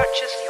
Purchase your